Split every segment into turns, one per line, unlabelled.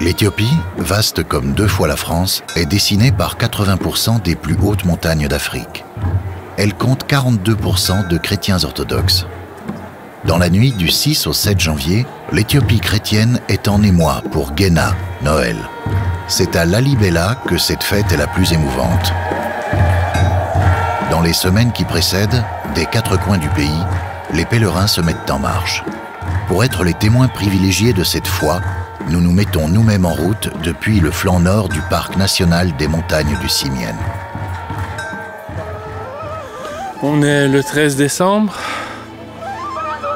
L'Éthiopie, vaste comme deux fois la France, est dessinée par 80% des plus hautes montagnes d'Afrique. Elle compte 42% de chrétiens orthodoxes. Dans la nuit du 6 au 7 janvier, l'Éthiopie chrétienne est en émoi pour Guéna, Noël. C'est à Lalibela que cette fête est la plus émouvante. Dans les semaines qui précèdent, des quatre coins du pays, les pèlerins se mettent en marche. Pour être les témoins privilégiés de cette foi, nous nous mettons nous-mêmes en route depuis le flanc nord du parc national des montagnes du Simien.
On est le 13 décembre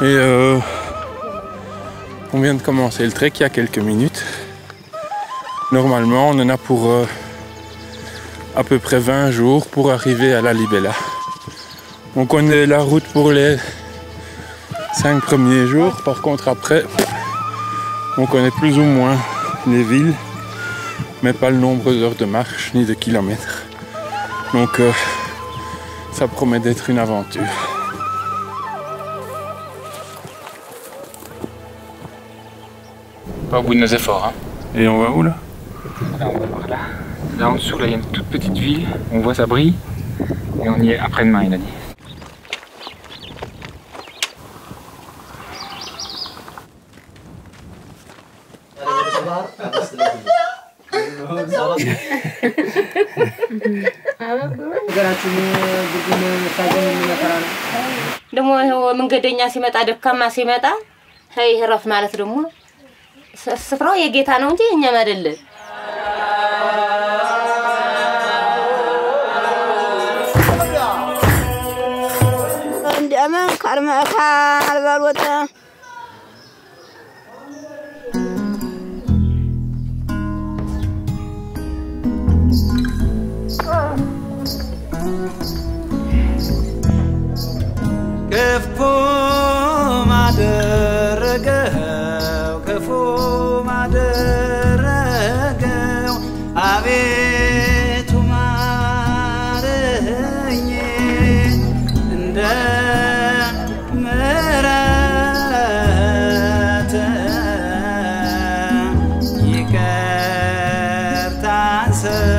et euh, on vient de commencer le trek il y a quelques minutes. Normalement, on en a pour euh, à peu près 20 jours pour arriver à la Libella. On connaît la route pour les 5 premiers jours, par contre après, on connaît plus ou moins les villes, mais pas le nombre d'heures de marche ni de kilomètres. Donc euh, ça promet d'être une aventure.
Pas au bout de nos efforts. Hein.
Et on va où là?
Là, on va voir là. Là en dessous, là, il y a une toute petite ville. On voit ça brille. Et on y est après-demain, il a dit.
ደግሞ መንገደኛ ሲመጣ ደካማ ሲመጣ ይ ረፍ ማለት ደግሞ ስፍራው የጌታ ነው እንጂ እኛም አይደለን።
እንደምን ከርመካ አልበሎተ
answer.